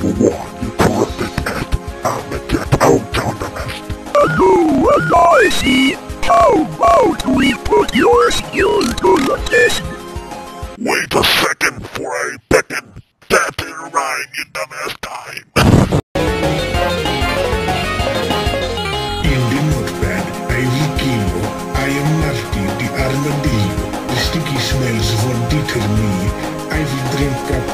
all you want, you corrupted ant. I'ma get out on the rest. How about we put your skills to the test? Wait a second before I beckon. That ain't right, you dumbass time. In the notepad, I will kill. I am Mighty the armadillo. The sticky smells won't deter me. I will drink up.